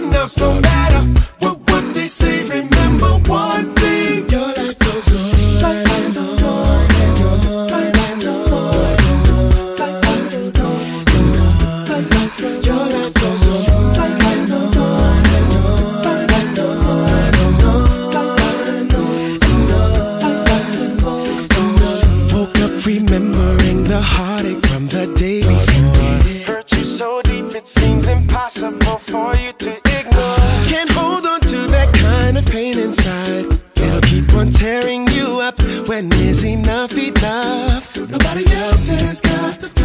one else, no matter what, what they say. Remember one thing, your life goes on. Life goes. Remembering the heartache from the day impossible for you to ignore. Can't hold on to that kind of pain inside. It'll keep on tearing you up. when When is enough enough? Nobody else has got the